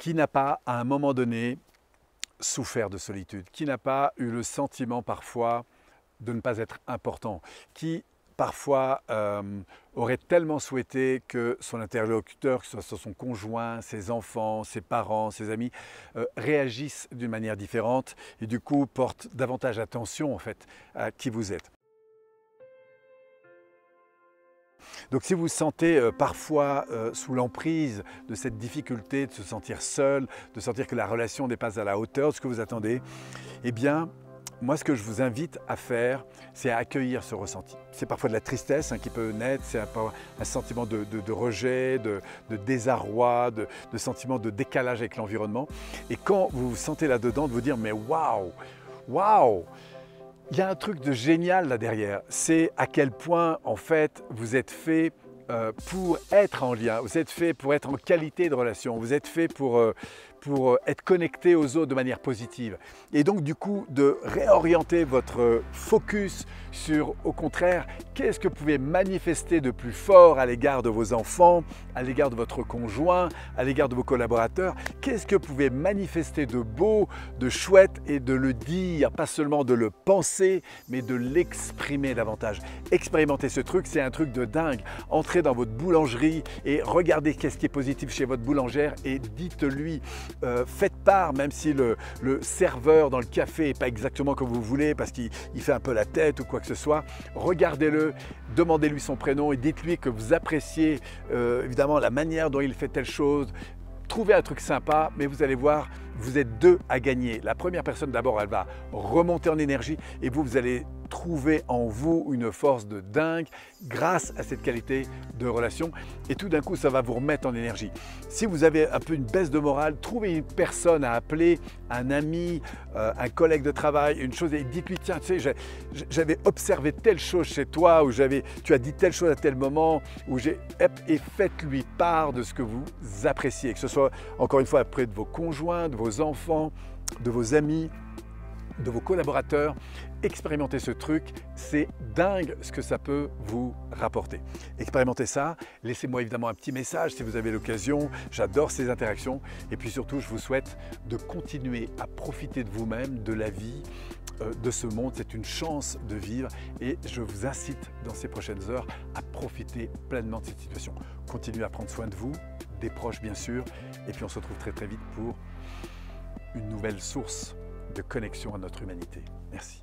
Qui n'a pas, à un moment donné, souffert de solitude Qui n'a pas eu le sentiment parfois de ne pas être important Qui parfois euh, aurait tellement souhaité que son interlocuteur, que ce soit son conjoint, ses enfants, ses parents, ses amis, euh, réagissent d'une manière différente et du coup portent davantage attention en fait à qui vous êtes. Donc si vous vous sentez euh, parfois euh, sous l'emprise de cette difficulté de se sentir seul, de sentir que la relation n'est pas à la hauteur de ce que vous attendez, eh bien, moi, ce que je vous invite à faire, c'est à accueillir ce ressenti. C'est parfois de la tristesse hein, qui peut naître, c'est un, sentiment de, rejet, de, désarroi, de, sentiment de décalage avec l'environnement. Et quand vous vous sentez là-dedans, de vous dire, mais waouh, waouh, il y a un truc de génial là derrière, c'est à quel point en fait vous êtes fait pour être en lien, vous êtes fait pour être en qualité de relation, vous êtes fait pour, euh, pour euh, être connecté aux autres de manière positive. Et donc du coup de réorienter votre focus sur au contraire qu'est-ce que vous pouvez manifester de plus fort à l'égard de vos enfants, à l'égard de votre conjoint, à l'égard de vos collaborateurs, qu'est-ce que vous pouvez manifester de beau, de chouette et de le dire, pas seulement de le penser, mais de l'exprimer davantage. Expérimenter ce truc, c'est un truc de dingue. Dans votre boulangerie et regardez qu'est-ce qui est positif chez votre boulangère et dites-lui euh, faites part, même si le, serveur dans le café n'est pas exactement comme vous voulez, parce qu'il fait un peu la tête ou quoi que ce soit, regardez-le, demandez-lui son prénom et dites-lui que vous appréciez euh, évidemment la manière dont il fait telle chose. Trouvez un truc sympa, mais vous allez voir, vous êtes deux à gagner. La première personne, d'abord, elle va remonter en énergie et vous, vous allez trouver en vous une force de dingue grâce à cette qualité de relation et tout d'un coup ça va vous remettre en énergie. Si vous avez un peu une baisse de morale, trouvez une personne à appeler, un ami, euh, un collègue de travail, une chose et dites-lui tiens tu sais j'avais observé telle chose chez toi ou tu as dit telle chose à tel moment ou j'ai et faites-lui part de ce que vous appréciez, que ce soit encore une fois auprès de vos conjoints, de vos enfants, de vos amis, de vos collaborateurs. Expérimentez ce truc, c'est dingue ce que ça peut vous rapporter. Expérimentez ça, laissez-moi évidemment un petit message si vous avez l'occasion, j'adore ces interactions et puis surtout je vous souhaite de continuer à profiter de vous-même, de la vie, euh, de ce monde, c'est une chance de vivre et je vous incite dans ces prochaines heures à profiter pleinement de cette situation. Continuez à prendre soin de vous, des proches bien sûr, et puis on se retrouve très très vite pour une nouvelle source de connexion à notre humanité. Merci.